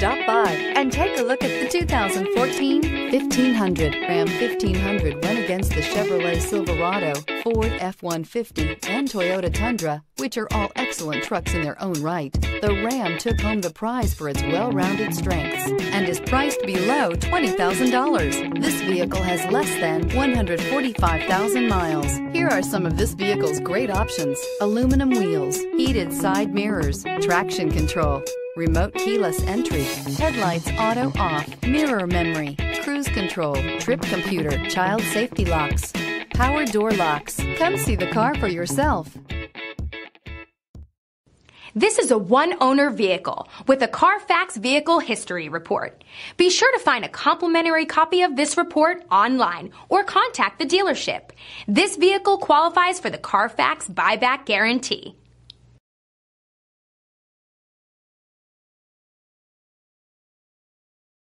Stop by and take a look at the 2014 1500. Ram 1500 went against the Chevrolet Silverado, Ford F-150, and Toyota Tundra, which are all excellent trucks in their own right. The Ram took home the prize for its well-rounded strengths and is priced below $20,000. This vehicle has less than 145,000 miles. Here are some of this vehicle's great options. Aluminum wheels, heated side mirrors, traction control, remote keyless entry, headlights auto off, mirror memory, cruise control, trip computer, child safety locks, power door locks. Come see the car for yourself. This is a one owner vehicle with a Carfax Vehicle History Report. Be sure to find a complimentary copy of this report online or contact the dealership. This vehicle qualifies for the Carfax Buyback Guarantee.